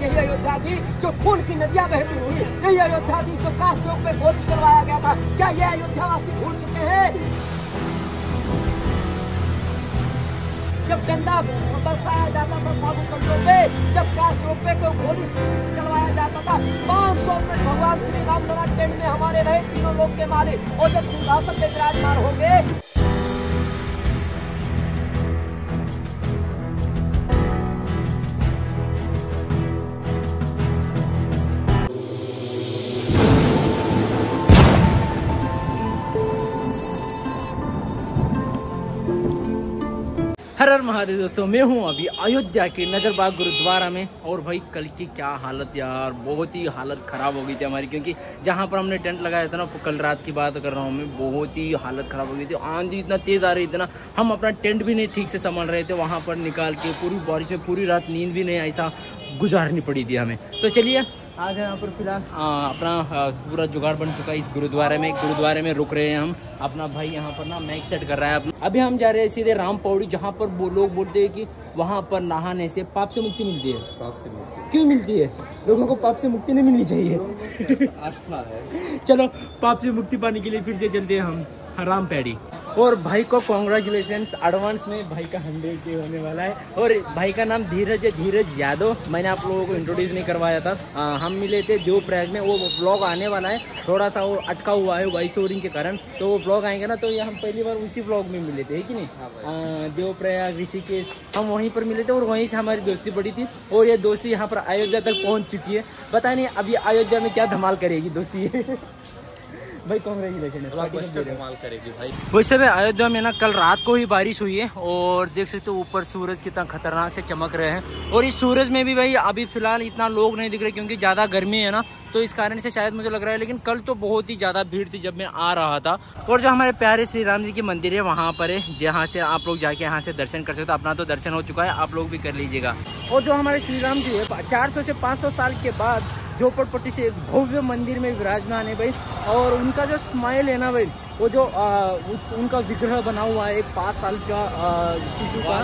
यही अयोध्या जो खून की नदियाँ बहती थी यही अयोध्या थी जो काश चौक पे गोली चलवाया गया था, क्या ये अयोध्यावासी भूल चुके हैं? जब डंडा बरसाया जाता था साधु संतों पे, जब काश चौक पे कोई गोली चलवाया जाता था, पाँच सौ में भगवान श्री राम लला टेंट में हमारे रहे तीनों लोग के मालिक और जब सिंहासन पे विराजमान होंगे हर हर महादेव दोस्तों, मैं हूँ अभी अयोध्या के नजरबाग गुरुद्वारा में। और भाई, कल की क्या हालत यार? बहुत ही हालत खराब हो गई थी हमारी, क्योंकि जहाँ पर हमने टेंट लगाया था ना कल रात की बात कर रहा हूँ मैं, बहुत ही हालत खराब हो गई थी। आंधी इतना तेज आ रही थी ना, हम अपना टेंट भी नहीं ठीक से संभाल रहे थे, वहाँ पर निकाल के पूरी बारिश में पूरी रात नींद भी नहीं, ऐसा गुजारनी पड़ी थी हमें। तो चलिए आज यहाँ पर फ़िलहाल। अपना पूरा जुगाड़ बन चुका है इस गुरुद्वारे में। गुरुद्वारे में रुक रहे हैं हम। अपना भाई यहाँ पर ना मैक सेट कर रहा है। अभी हम जा रहे हैं सीधे राम पौड़ी जहाँ पर वो लोग बोलते हैं कि वहाँ पर नहाने से पाप से मुक्ति मिलती है। पाप से मुक्ति। क्यों मिलती है? लोगों को पाप से मुक्ति नहीं मिलनी चाहिए। है। चलो पाप से मुक्ति पाने के लिए फिर से चलते हैं हम राम पैड़ी। और भाई को कॉन्ग्रेचुलेशन एडवांस में भाई का हंड्रेड के होने वाला है। और भाई का नाम धीरज है धीरज यादव। मैंने आप लोगों को इंट्रोड्यूस नहीं करवाया था। आ, हम मिले थे देव प्रयाग में वो ब्लॉग आने वाला है। थोड़ा सा वो अटका हुआ है वॉइस ओवरिंग के कारण। तो वो ब्लॉग आएँगे ना तो ये हम पहली बार उसी ब्लॉग में मिले थे है कि नहीं? आ, देव प्रयाग ऋषिकेश हम वहीं पर मिले थे और वहीं से हमारी दोस्ती बढ़ी थी। और ये दोस्ती यहाँ पर अयोध्या तक पहुँच चुकी है। पता नहीं अभी अयोध्या में क्या धमाल करेगी दोस्ती। भाई भाई। वैसे भी अयोध्या में ना कल रात को ही बारिश हुई है और देख सकते हो ऊपर सूरज कितना खतरनाक से चमक रहे हैं। और इस सूरज में भी भाई अभी फ़िलहाल इतना लोग नहीं दिख रहे क्योंकि ज़्यादा गर्मी है ना तो इस कारण से शायद मुझे लग रहा है लेकिन कल तो बहुत ही ज़्यादा भीड़ थी जब मैं आ रहा था। और जो हमारे प्यारे श्री राम जी की मंदिर है वहाँ पर है। जहाँ से आप लोग जाके यहाँ से दर्शन कर सकते हो अपना तो दर्शन हो चुका है आप लोग भी कर लीजिएगा। और जो हमारे श्री राम जी है चार सौ से पाँच सौ साल के बाद झोपड़पट्टी से एक भव्य मंदिर में विराजमान है भाई। और उनका जो स्माइल है ना भाई वो जो आ, उनका विग्रह बना हुआ है एक पाँच साल का शिशु का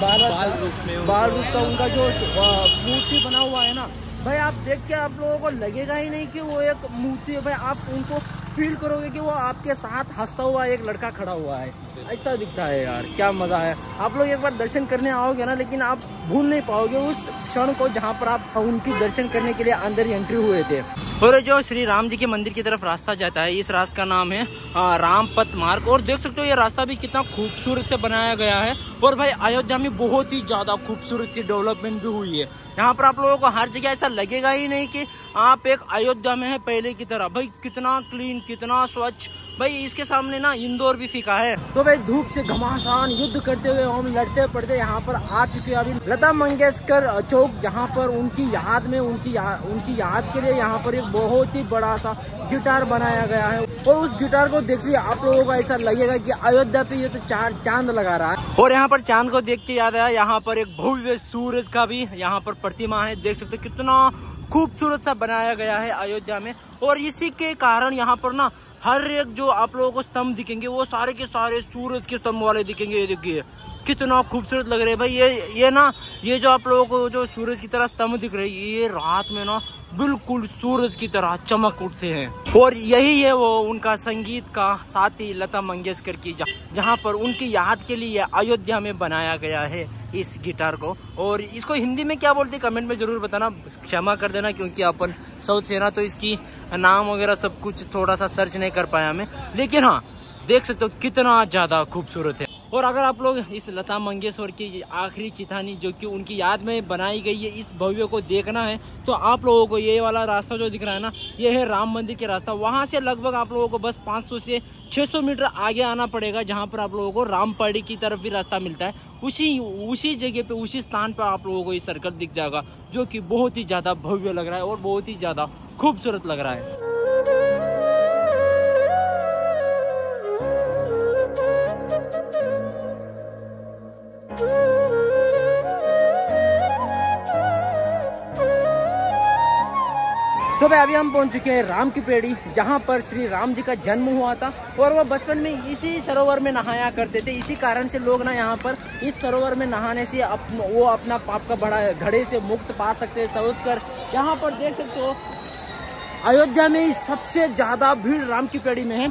बाल बाल रूप में बाल रूप का उनका जो मूर्ति बना हुआ है ना। भाई आप देख के आप लोगों को लगेगा ही नहीं कि वो एक मूर्ति है। भाई आप उनको फील करोगे कि वो आपके साथ हंसता हुआ एक लड़का खड़ा हुआ है। ऐसा दिखता है यार, क्या मज़ा है। आप लोग एक बार दर्शन करने आओगे ना, लेकिन आप भूल नहीं पाओगे उस क्षण को जहाँ पर आप उनकी दर्शन करने के लिए अंदर एंट्री हुए थे। और जो श्री राम जी के मंदिर की तरफ़ रास्ता जाता है, इस रास्ते का नाम है राम पथ मार्ग। और देख सकते हो, ये रास्ता भी कितना खूबसूरत से बनाया गया है। और भाई, अयोध्या में बहुत ही ज़्यादा खूबसूरत सी डेवलपमेंट भी हुई है। यहाँ पर आप लोगों को हर जगह ऐसा लगेगा ही नहीं कि आप एक अयोध्या में है पहले की तरह। भाई, कितना क्लीन कितना स्वच्छ भाई इसके सामने ना इंदौर भी फीका है। तो भाई धूप से घमासान युद्ध करते हुए हम लड़ते पड़ते यहाँ पर आ चुके हैं। अभी लता मंगेशकर चौक जहाँ पर उनकी याद में उनकी या, उनकी याद के लिए यहाँ पर एक बहुत ही बड़ा सा गिटार बनाया गया है। और उस गिटार को देखिए आप लोगों को ऐसा लगेगा कि अयोध्या पे ये तो चार चाँद लगा रहा है। और यहाँ पर चाँद को देख के याद आया यहाँ पर एक भव्य सूरज का भी यहाँ पर प्रतिमा है। देख सकते कितना खूबसूरत सा बनाया गया है अयोध्या में। और इसी के कारण यहाँ पर ना हर एक जो आप लोगों को स्तंभ दिखेंगे, वो सारे के सारे सूरज के स्तंभ वाले दिखेंगे, ये देखिए। कितना खूबसूरत लग रहे हैं भाई, ये ये ना, ये जो आप लोगों को जो सूरज की तरह स्तंभ दिख रहे है, ये रात में ना बिल्कुल सूरज की तरह चमक उठते हैं। और यही है वो उनका संगीत का साथी लता मंगेशकर की जहाँ पर उनकी याद के लिए अयोध्या में बनाया गया है इस गिटार को। और इसको हिंदी में क्या बोलते कमेंट में ज़रूर बताना। क्षमा कर देना क्योंकि अपन साउथ से ना तो इसकी नाम वगैरह सब कुछ थोड़ा सा सर्च नहीं कर पाया हमें लेकिन हाँ देख सकते हो कितना ज़्यादा खूबसूरत है। और अगर आप लोग इस लता मंगेशकर की आखिरी चिथानी जो कि उनकी याद में बनाई गई है, इस भव्य को देखना है तो आप लोगों को ये वाला रास्ता जो दिख रहा है ना, ये है राम मंदिर के रास्ता। वहाँ से लगभग आप लोगों को बस 500 से 600 मीटर आगे आना पड़ेगा, जहाँ पर आप लोगों को रामपाड़ी की तरफ़ भी रास्ता मिलता है। उसी उसी जगह पे, उसी स्थान पर आप लोगों को ये सर्कल दिख जाएगा, जो कि बहुत ही ज़्यादा भव्य लग रहा है और बहुत ही ज़्यादा खूबसूरत लग रहा है। तो भाई अभी हम पहुँच चुके हैं राम की पेड़ी जहाँ पर श्री राम जी का जन्म हुआ था और वो बचपन में इसी सरोवर में नहाया करते थे। इसी कारण से लोग ना यहाँ पर इस सरोवर में नहाने से अप, वो अपना पाप का बड़ा घड़े से मुक्त पा सकते हैं सोच कर यहाँ पर देख सकते हो अयोध्या में सबसे ज़्यादा भीड़ राम की पेड़ी में है।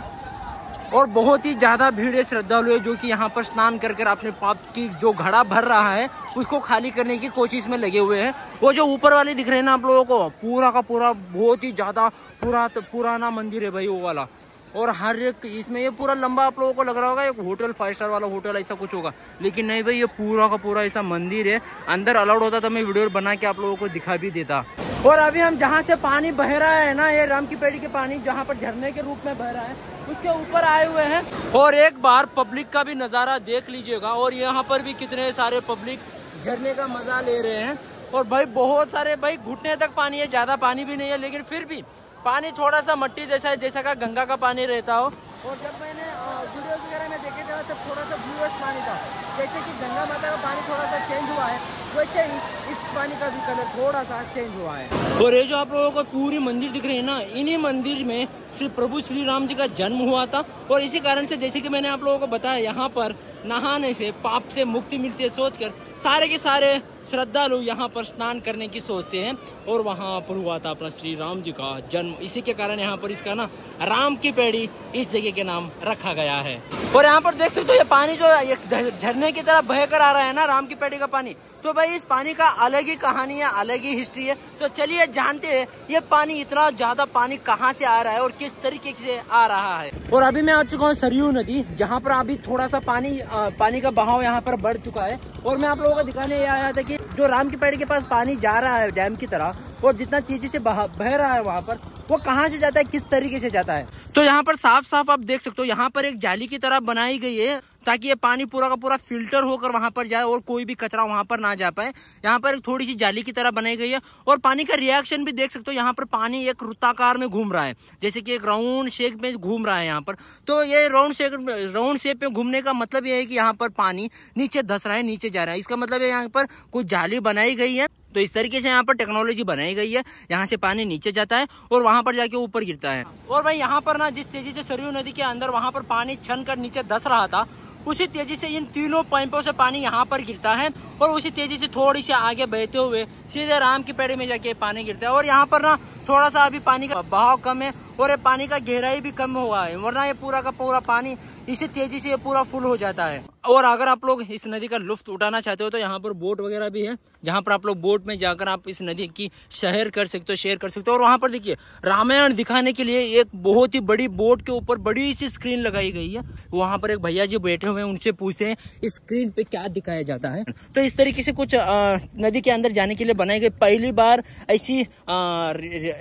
और बहुत ही ज़्यादा भीड़ है श्रद्धालु जो कि यहाँ पर स्नान कर कर अपने पाप की जो घड़ा भर रहा है, उसको खाली करने की कोशिश में लगे हुए हैं। वो जो ऊपर वाले दिख रहे हैं ना आप लोगों को, पूरा का पूरा बहुत ही ज़्यादा पुरा पुराना मंदिर है भाई वो वाला। और हर एक इसमें ये पूरा लंबा आप लोगों को लग रहा होगा, एक होटल फाइव स्टार वाला होटल ऐसा कुछ होगा। लेकिन नहीं भाई, ये पूरा का पूरा ऐसा मंदिर है। अंदर अलाउड होता तो मैं वीडियो बना के आप लोगों को दिखा भी देता। और अभी हम जहाँ से पानी बह रहा है ना, ये राम की पेड़ी के पानी जहाँ पर झरने के रूप में बह रहा है उसके ऊपर आए हुए हैं। और एक बार पब्लिक का भी नज़ारा देख लीजिएगा और यहाँ पर भी कितने सारे पब्लिक झरने का मज़ा ले रहे हैं। और भाई बहुत सारे भाई घुटने तक पानी है ज़्यादा पानी भी नहीं है लेकिन फिर भी पानी थोड़ा सा मट्टी जैसा है जैसा का गंगा का पानी रहता हो। और जब मैंने वीडियो वगैरह में देखे थे तब थोड़ा सा ब्लूएस पानी था। जैसे कि गंगा माता का पानी थोड़ा सा चेंज हुआ है वैसे ही इस पानी का भी कलर थोड़ा सा चेंज हुआ है। और ये जो आप लोगों को पूरी मंदिर दिख रही है ना इन्हीं मंदिर में श्री प्रभु श्री राम जी का जन्म हुआ था और इसी कारण से जैसे कि मैंने आप लोगों को बताया, यहाँ पर नहाने से पाप से मुक्ति मिलती है सोचकर सारे के सारे श्रद्धालु यहाँ पर स्नान करने की सोचते हैं और वहाँ पर हुआ था अपना श्री राम जी का जन्म इसी के कारण यहाँ पर इसका ना राम की पेड़ी इस जगह के नाम रखा गया है। और यहाँ पर देख सकते हो तो ये पानी जो झरने की तरह बह कर आ रहा है ना राम की पेड़ी का पानी। तो भाई इस पानी का अलग ही कहानी है अलग ही हिस्ट्री है। तो चलिए जानते हैं ये पानी इतना ज़्यादा पानी कहाँ से आ रहा है और किस तरीके से आ रहा है। और अभी मैं आ चुका हूँ सरयू नदी जहाँ पर अभी थोड़ा सा पानी आ, पानी का बहाव यहाँ पर बढ़ चुका है। और मैं आप लोगों को दिखाने आया था कि जो राम की पेड़ के पास पानी जा रहा है डैम की तरह और जितना तेज़ी से बह रहा है वहाँ पर, वो कहाँ से जाता है, किस तरीके से जाता है? तो यहाँ पर साफ़ साफ़ आप देख सकते हो, यहाँ पर एक जाली की तरह बनाई गई है, ताकि ये पानी पूरा का पूरा फ़िल्टर होकर वहाँ पर जाए और कोई भी कचरा वहाँ पर ना जा पाए। यहाँ पर एक थोड़ी सी जाली की तरह बनाई गई है और पानी का रिएक्शन भी देख सकते हो, यहाँ पर पानी एक वृत्ताकार में घूम रहा है, जैसे कि एक राउंड शेप में घूम रहा है यहाँ पर। तो ये राउंड शेप राउंड शेप में घूमने का मतलब ये है कि यहाँ पर पानी नीचे धस रहा है, नीचे जा रहा है। इसका मतलब यहाँ पर कुछ जाली बनाई गई है। तो इस तरीके से यहाँ पर टेक्नोलॉजी बनाई गई है। यहाँ से पानी नीचे जाता है और वहाँ पर जाके ऊपर गिरता है। और भाई यहाँ पर ना जिस तेज़ी से सरयू नदी के अंदर वहाँ पर पानी छन कर नीचे धस रहा था, उसी तेज़ी से इन तीनों पंपों से पानी यहाँ पर गिरता है और उसी तेज़ी से थोड़ी सी आगे बहते हुए सीधे राम की पेड़ी में जाके पानी गिरता है। और यहाँ पर ना थोड़ा सा अभी पानी का बहाव कम है और ये पानी का गहराई भी कम हुआ है, वरना ये पूरा का पूरा पानी इसी तेज़ी से ये पूरा फुल हो जाता है। और अगर आप लोग इस नदी का लुफ्त उठाना चाहते हो तो यहाँ पर बोट वगैरह भी है, जहाँ पर आप लोग बोट में जाकर आप इस नदी की शहर कर सकते हो, शेयर कर सकते हो। और वहाँ पर देखिए, रामायण दिखाने के लिए एक बहुत ही बड़ी बोट के ऊपर बड़ी सी स्क्रीन लगाई गई है। वहाँ पर एक भैया जी बैठे हुए हैं, उनसे पूछते हैं, इस स्क्रीन पे क्या दिखाया जाता है? तो इस तरीके से कुछ नदी के अंदर जाने के लिए बनाई गई पहली बार ऐसी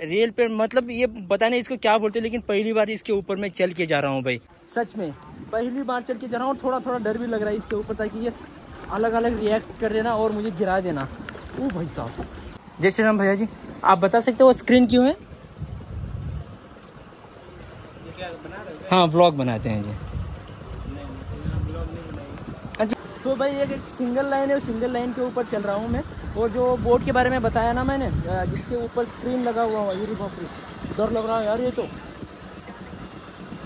रेल पे मतलब ये बताने इसको क्या बोलते हैं लेकिन पहली बार इसके ऊपर मैं चल के जा रहा हूँ भाई। सच में पहली बार चल के जा रहा हूँ थोड़ा थोड़ा डर भी लग रहा है इसके ऊपर ताकि ये अलग अलग रिएक्ट कर देना और मुझे गिरा देना। ओ भाई साहब। जय श्री राम भैया जी। आप बता सकते हो स्क्रीन क्यों है? हाँ ब्लॉग बनाते हैं जी। अच्छा तो भाई एक, एक सिंगल लाइन है सिंगल लाइन के ऊपर चल रहा हूँ मैं। और जो बोर्ड के बारे में बताया ना मैंने जिसके ऊपर स्क्रीन लगा हुआ है ये डर लग रहा है यार ये तो।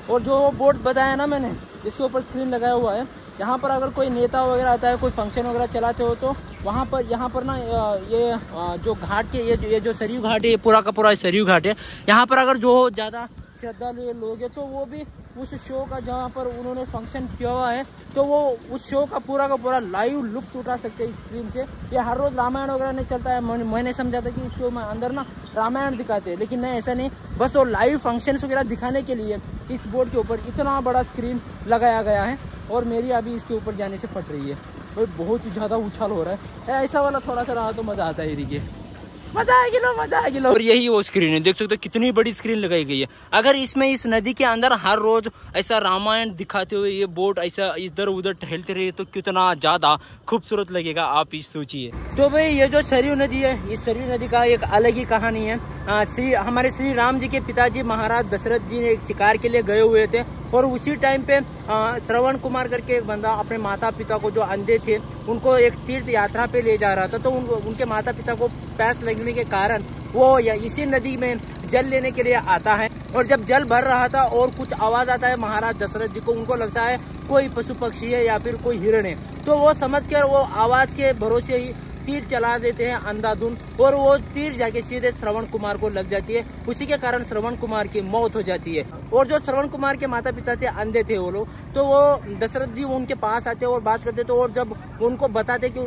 और जो बोर्ड बताया ना मैंने, जिसके ऊपर स्क्रीन लगाया हुआ है, यहाँ पर अगर कोई नेता वगैरह आता है, कोई फ़ंक्शन वगैरह चलाते हो तो वहाँ पर, यहाँ पर ना ये जो घाट के, ये ये जो सरयू घाट है, ये पूरा का पूरा सरयू घाट है। यहाँ पर अगर जो ज़्यादा श्रद्धालु लोग हैं तो वो भी उस शो का जहाँ पर उन्होंने फ़ंक्शन किया हुआ है तो वो उस शो का पूरा का पूरा लाइव लुप्त उठा सकते हैं स्क्रीन से। ये हर रोज़ रामायण वगैरह नहीं चलता है, मैंने समझा था कि इस शो में अंदर ना रामायण दिखाते हैं, लेकिन नहीं, ऐसा नहीं। बस वो लाइव फ़ंक्शन वगैरह दिखाने के लिए इस बोर्ड के ऊपर इतना बड़ा स्क्रीन लगाया गया है और मेरी अभी इसके ऊपर जाने से फट रही है। और बहुत ही ज़्यादा उछाल हो रहा है। ऐसा वाला थोड़ा सा रहा तो मज़ा आता है, देखिए। मज़ा आएगी लो, मज़ा आएगी लो। और यही वो स्क्रीन है, देख सकते हो कितनी बड़ी स्क्रीन लगाई गई है। अगर इसमें इस नदी के अंदर हर रोज ऐसा रामायण दिखाते हुए ये बोट ऐसा इधर उधर टहलते रहे तो कितना ज़्यादा खूबसूरत लगेगा, आप इस सोचिए। तो भाई, ये जो सरयू नदी है, इस सरयू नदी का एक अलग ही कहानी है। श्री हमारे श्री राम जी के पिताजी महाराज दशरथ जी ने एक शिकार के लिए गए हुए थे और उसी टाइम पे श्रवण कुमार करके एक बंदा अपने माता पिता को जो अंधे थे उनको एक तीर्थ यात्रा पे ले जा रहा था तो उन, उनके माता पिता को प्यास लगने के कारण वो या इसी नदी में जल लेने के लिए आता है और जब जल भर रहा था और कुछ आवाज़ आता है महाराज दशरथ जी को उनको लगता है कोई पशु पक्षी है या फिर कोई हिरण है तो वो समझ कर वो आवाज़ के भरोसे ही तीर चला देते हैं अंधाधुन और वो तीर जाके सीधे श्रवण कुमार को लग जाती है। उसी के कारण श्रवण कुमार की मौत हो जाती है। और जो श्रवण कुमार के माता पिता थे, अंधे थे वो लोग तो वो दशरथ जी उनके पास आते और बात करते तो और जब उनको बताते कि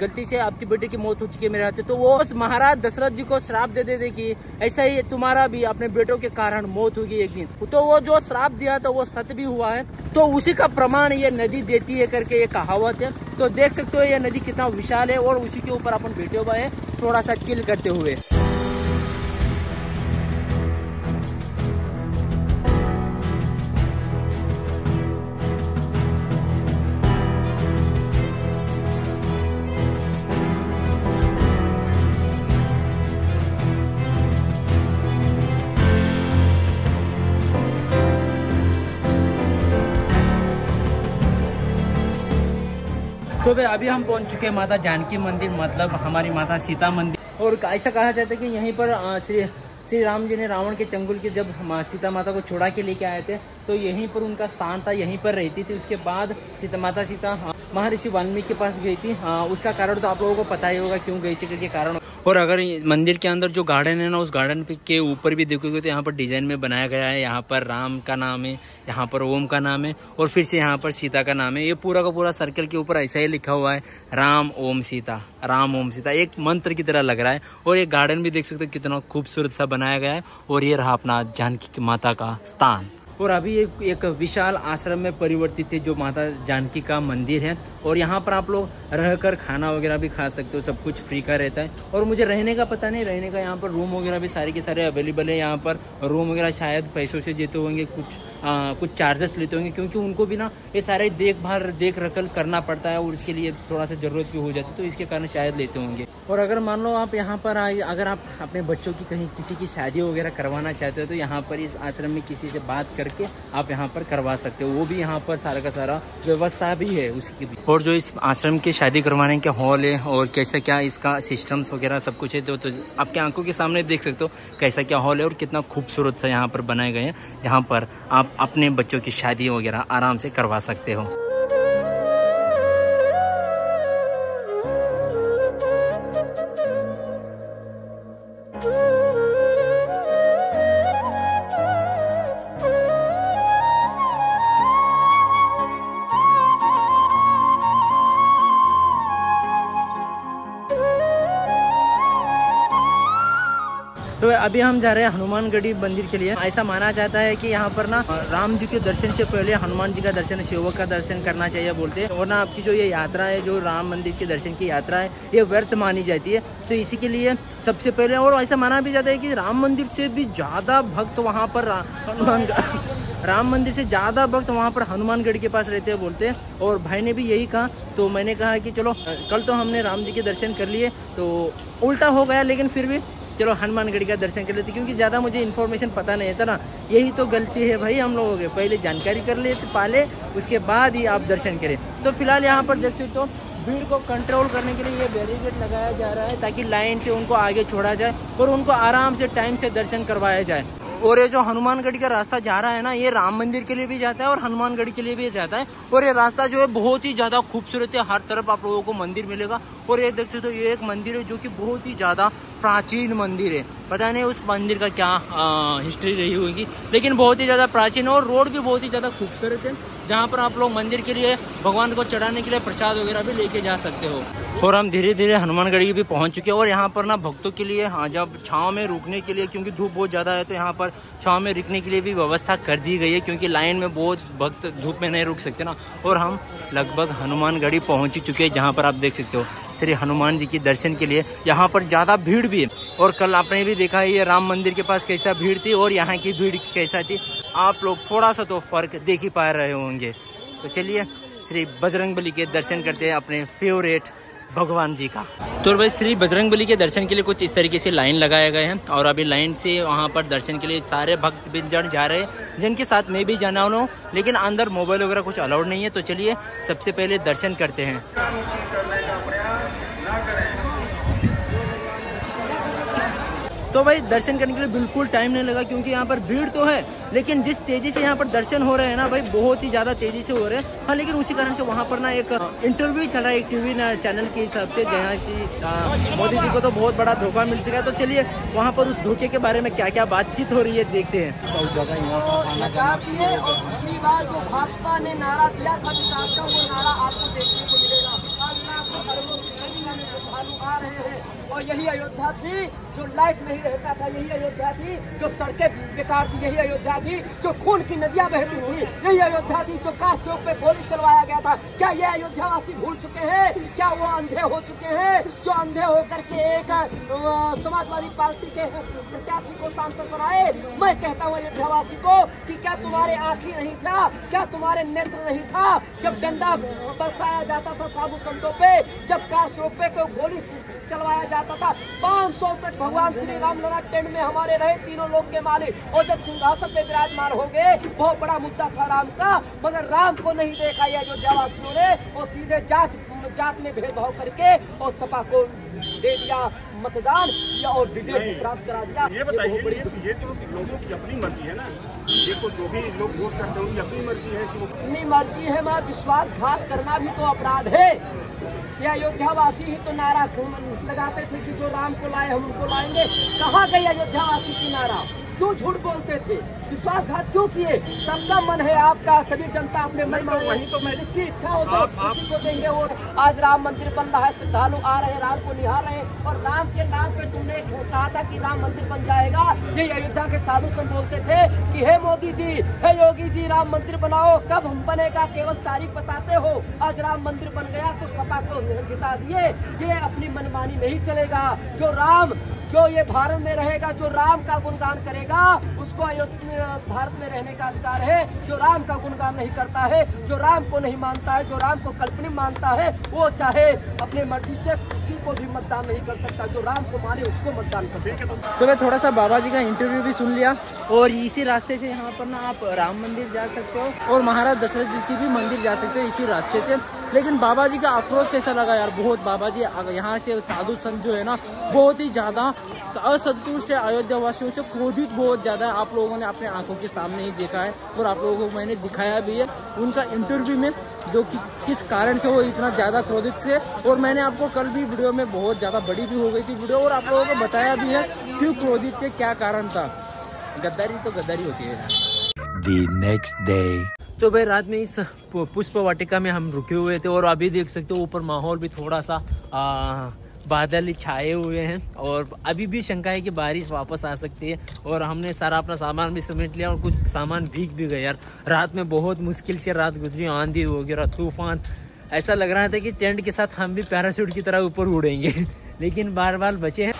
गलती से आपकी बेटे की मौत हो चुकी है मेरे हाथ से तो वो महाराज दशरथ जी को श्राप दे देते कि ऐसा ही तुम्हारा भी अपने बेटों के कारण मौत होगी एक दिन। तो वो जो श्राप दिया था, वो सत्य भी हुआ है। तो उसी का प्रमाण ये नदी देती है करके ये कहावत है। तो देख सकते हो ये नदी कितना विशाल है और उसी के ऊपर अपन बैठे हुए हैं, थोड़ा सा चिल करते हुए। तो भाई अभी हम पहुँच चुके हैं माता जानकी मंदिर मतलब हमारी माता सीता मंदिर। और ऐसा कहा जाता है कि यहीं पर श्री श्री राम जी ने रावण के चंगुल के जब सीता माता को छोड़ा के लेके आए थे तो यहीं पर उनका स्थान था यहीं पर रहती थी। उसके बाद सीता माता सीता हाँ, महर्षि वाल्मीकि के पास गई थी। हाँ, उसका कारण तो आप लोगों को पता ही होगा क्यों गई थी के कारण और अगर मंदिर के अंदर जो गार्डन है ना उस गार्डन के ऊपर भी देखोगे तो यहाँ पर डिज़ाइन में बनाया गया है। यहाँ पर राम का नाम है यहाँ पर ओम का नाम है और फिर से यहाँ पर सीता का नाम है। ये पूरा का पूरा सर्कल के ऊपर ऐसा ही लिखा हुआ है राम ओम सीता राम ओम सीता। एक मंत्र की तरह लग रहा है और ये गार्डन भी देख सकते हो कितना खूबसूरत सा बनाया गया है और ये रहा अपना जानकी माता का स्थान। और अभी एक, एक विशाल आश्रम में परिवर्तित है जो माता जानकी का मंदिर है। और यहाँ पर आप लोग रहकर खाना वगैरह भी खा सकते हो सब कुछ फ्री का रहता है। और मुझे रहने का पता नहीं रहने का यहाँ पर रूम वगैरह भी सारे के सारे अवेलेबल है यहाँ पर। रूम वगैरह शायद पैसों से देते होंगे कुछ आ, कुछ चार्जेस लेते होंगे क्योंकि उनको भी ना ये सारे देखभाल देख रखल करना पड़ता है और इसके लिए थोड़ा सा ज़रूरत भी हो जाती है तो इसके कारण शायद लेते होंगे। और अगर मान लो आप यहाँ पर आए अगर आप अपने बच्चों की कहीं किसी की शादी वगैरह करवाना चाहते हो तो यहाँ पर इस आश्रम में किसी से बात करके आप यहाँ पर करवा सकते हो। वो भी यहाँ पर सारा का सारा व्यवस्था भी है उसकी भी। और जो इस आश्रम के शादी करवाने के हॉल है और कैसा क्या इसका सिस्टम्स वगैरह सब कुछ है तो, तो आपके आँखों के सामने देख सकते हो कैसा क्या हॉल है और कितना खूबसूरत सा यहाँ पर बनाए गए हैं जहाँ पर आप अपने बच्चों की शादी वगैरह आराम से करवा सकते हो। अभी हम जा रहे हैं हनुमानगढ़ी मंदिर के लिए। ऐसा माना जाता है कि यहाँ पर ना, राम जी के दर्शन से पहले हनुमान जी का दर्शन, शिवक का दर्शन करना चाहिए बोलते हैं। और ना आपकी जो ये यात्रा है, जो राम मंदिर के दर्शन की यात्रा है, ये व्यर्थ मानी जाती है। तो इसी के लिए सबसे पहले, और ऐसा माना भी जाता है कि राम मंदिर से भी ज़्यादा भक्त वहाँ पर हनुमान राम मंदिर से ज़्यादा भक्त वहाँ पर हनुमानगढ़ के पास रहते हैं बोलते हैं। और भाई ने भी यही कहा तो मैंने कहा कि चलो, कल तो हमने राम जी के दर्शन कर लिए तो उल्टा हो गया, लेकिन फिर भी चलो हनुमानगढ़ी का दर्शन कर लेते, क्योंकि ज़्यादा मुझे इन्फॉर्मेशन पता नहीं था ना। यही तो गलती है भाई हम लोगों के। पहले जानकारी कर लेते, पाले, उसके बाद ही आप दर्शन करें। तो फ़िलहाल यहाँ पर देख सकते हो, भीड़ को कंट्रोल करने के लिए ये बैरिकेड लगाया जा रहा है, ताकि लाइन से उनको आगे छोड़ा जाए और उनको आराम से टाइम से दर्शन करवाया जाए। और ये जो हनुमानगढ़ी का रास्ता जा रहा है ना, ये राम मंदिर के लिए भी जाता है और हनुमानगढ़ी के लिए भी जाता है। और ये रास्ता जो है बहुत ही ज़्यादा खूबसूरत है, हर तरफ़ आप लोगों को मंदिर मिलेगा। और ये देखते तो ये एक मंदिर है जो कि बहुत ही ज़्यादा प्राचीन मंदिर है। पता नहीं उस मंदिर का क्या आ, हिस्ट्री रही होगी लेकिन बहुत ही ज़्यादा प्राचीन और रोड भी बहुत ही ज़्यादा खूबसूरत है जहाँ पर आप लोग मंदिर के लिए भगवान को चढ़ाने के लिए प्रसाद वगैरह भी लेके जा सकते हो। और हम धीरे धीरे हनुमानगढ़ी भी पहुँच चुके हैं और यहाँ पर ना भक्तों के लिए हाँ जब छाँव में रुकने के लिए क्योंकि धूप बहुत ज़्यादा है तो यहाँ पर छाँव में रुकने के लिए भी व्यवस्था कर दी गई है क्योंकि लाइन में बहुत भक्त धूप में नहीं रुक सकते ना। और हम लगभग हनुमानगढ़ी पहुँच चुके हैं जहाँ पर आप देख सकते हो। श्री हनुमान जी के दर्शन के लिए यहाँ पर ज़्यादा भीड़ भी है। और कल आपने भी देखा है ये राम मंदिर के पास कैसा भीड़ थी और यहाँ की भीड़ कैसा थी। आप लोग थोड़ा सा तो फ़र्क देख ही पा रहे होंगे। तो चलिए श्री बजरंग बली के दर्शन करते हैं अपने फेवरेट भगवान जी का। तो भाई श्री बजरंग बली के दर्शन के लिए कुछ इस तरीके से लाइन लगाए गए हैं और अभी लाइन से वहाँ पर दर्शन के लिए सारे भक्त भी जन जा रहे हैं। जिनके साथ मैं भी जाना हूँ, लेकिन अंदर मोबाइल वगैरह कुछ अलाउड नहीं है। तो चलिए सबसे पहले दर्शन करते हैं। तो भाई दर्शन करने के लिए बिल्कुल टाइम नहीं लगा क्योंकि यहाँ पर भीड़ तो है लेकिन जिस तेज़ी से यहाँ पर दर्शन हो रहे हैं ना भाई बहुत ही ज़्यादा तेज़ी से हो रहे हैं। हाँ लेकिन उसी कारण से वहाँ पर ना एक इंटरव्यू चल रहा है एक टीवी चैनल के हिसाब से जहाँ की मोदी जी को तो बहुत बड़ा धोखा मिल चुका है। तो चलिए वहाँ पर उस धोखे के बारे में क्या क्या बातचीत हो रही है देखते हैं। बहुत जगह यहाँ पर आना जाना दिए और दूसरी बात जो भाजपा ने नारा दिया था विकास का वो नारा आपको देखने को मिलेगा। आज लाखों अरबों की संख्या में श्रद्धालु आ रहे हैं। और यही अयोध्या थी जो लाइट नहीं रहता था, यही अयोध्या थी जो सड़कें बेकार थी, यही अयोध्या थी जो खून की नदियाँ बहती थी, यही अयोध्या थी जो काश चौक पे गोली चलवाया गया था। क्या ये अयोध्यावासी भूल चुके हैं? क्या वो अंधे हो चुके हैं? जो अंधे होकर के एक समाजवादी पार्टी के प्रत्याशी को सांसद बनाए। मैं कहता हूँ अयोध्यावासी को कि क्या तुम्हारे आंखी नहीं था? क्या तुम्हारे नेत्र नहीं था? जब डंडा बरसाया जाता था साधु संतों पे, जब काश चौक पे को गोली चलवाया जाता था। 500 तक भगवान श्री राम लला टेंट में हमारे रहे तीनों लोग के मालिक। और जब सिंहासन पे विराजमान हो गए, बहुत बड़ा मुद्दा था राम का, मगर राम को नहीं देखा यह जो अयोध्यावासियों ने और सीधे जात जात में भेदभाव करके और सपा को दे दिया। मतदान या और विजय प्राप्त करा दिया। ये बताइए ये, ये, ये तो लोगों की अपनी मर्ज़ी है ना। ये तो जो भी लोग वोट करते हैं उनकी अपनी मर्ज़ी है कि अपनी मर्ज़ी है मगर विश्वासघात करना भी तो अपराध है। ये अयोध्यावासी ही तो नारा लगाते थे की जो राम को लाए हम उनको लाएँगे? कहाँ गई अयोध्यावासी की नारा? क्यों झूठ बोलते थे? विश्वासघात क्यों किए? सबका मन है आपका सभी जनता अपने मन तो में वही तो मैं- जिसकी इच्छा हो तो आप- आप- को देंगे वो आज राम मंदिर बन रहा है श्रद्धालु आ रहे हैं राम को निहार रहे हैं। और राम के नाम पे तुमने कहा था कि राम मंदिर बन जाएगा। ये अयोध्या के साधु संत बोलते थे कि हे मोदी जी हे योगी जी राम मंदिर बनाओ। कब हम बनेगा केवल तारीख बताते हो। आज राम मंदिर बन गया तो सपा को जिता दिए। ये अपनी मनमानी नहीं चलेगा। जो राम जो ये भारत में रहेगा जो राम का गुणगान करेगा उसको अयोध्या, भारत में रहने का अधिकार है। जो राम का गुणगान नहीं करता है, जो राम को नहीं मानता है, जो राम को कल्पनिक मानता है, वो चाहे अपनी मर्ज़ी से किसी को भी मतदान नहीं कर सकता। जो राम को माने, उसको मतदान कर तो मैं थोड़ा सा बाबा जी का इंटरव्यू भी सुन लिया। और इसी रास्ते से यहाँ पर ना आप राम मंदिर जा सकते हो, और महाराज दशरथ जी की भी मंदिर जा सकते हो इसी रास्ते से। लेकिन बाबा जी का आक्रोश कैसा लगा यार? बहुत बाबा जी यहाँ से साधु संत जो है ना, बहुत ही ज़्यादा असंतुष्ट है अयोध्या वासियों से, क्रोधित बहुत ज़्यादा है। आप लोगों ने अपने आँखों के सामने ही देखा है और आप लोगों को मैंने दिखाया भी है उनका इंटरव्यू में, जो कि किस कारण से वो इतना ज़्यादा क्रोधित से और मैंने आपको कल भी वीडियो में बहुत ज़्यादा बड़ी भी हो गई थी वीडियो और आप लोगों को बताया भी है क्यों क्रोधित के क्या कारण था। गद्दारी तो गद्दारी होती है the next day. तो भाई रात में इस पुष्प वाटिका में हम रुके हुए थे और अभी देख सकते हो ऊपर माहौल भी थोड़ा सा आ, बादल छाए हुए हैं और अभी भी शंका है कि बारिश वापस आ सकती है और हमने सारा अपना सामान भी समेट लिया और कुछ सामान भीग भी गए यार। रात में बहुत मुश्किल से रात गुजरी आंधी हो वगैरह तूफ़ान। ऐसा लग रहा था कि टेंट के साथ हम भी पैराशूट की तरह ऊपर उड़ेंगे लेकिन बार बार बचे हाँ।